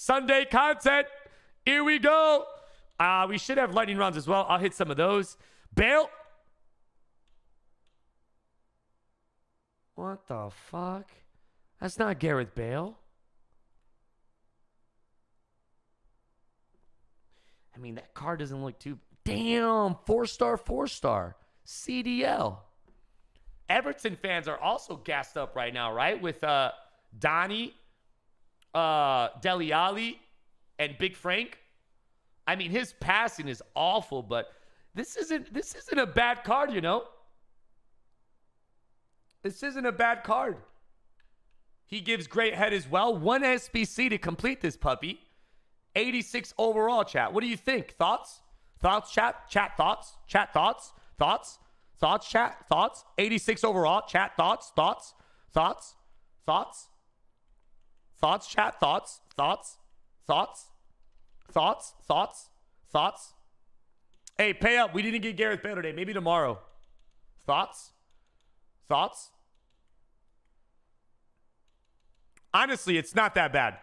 Sunday content. Here we go. Uh, we should have lightning rounds as well. I'll hit some of those. Bale. What the fuck? That's not Gareth Bale. I mean, that card doesn't look too. Damn, four star, four star. CDL. Everton fans are also gassed up right now, right? With uh, Donnie, uh, Dele Alli, and Big Frank. I mean, his passing is awful, but this isn't this isn't a bad card, you know. This isn't a bad card. He gives great head as well. One SBC to complete this puppy. 86 overall, chat. What do you think? Thoughts? Thoughts, chat? Chat, thoughts? Chat, thoughts? Thoughts? Thoughts, chat? Thoughts? 86 overall, chat, thoughts? Thoughts? Thoughts? Thoughts? Thoughts, chat? Thoughts? Thoughts? Thoughts? Thoughts? Thoughts? Thoughts? Hey, pay up. We didn't get Gareth Bale today. Maybe tomorrow. Thoughts? Thoughts? Honestly, it's not that bad.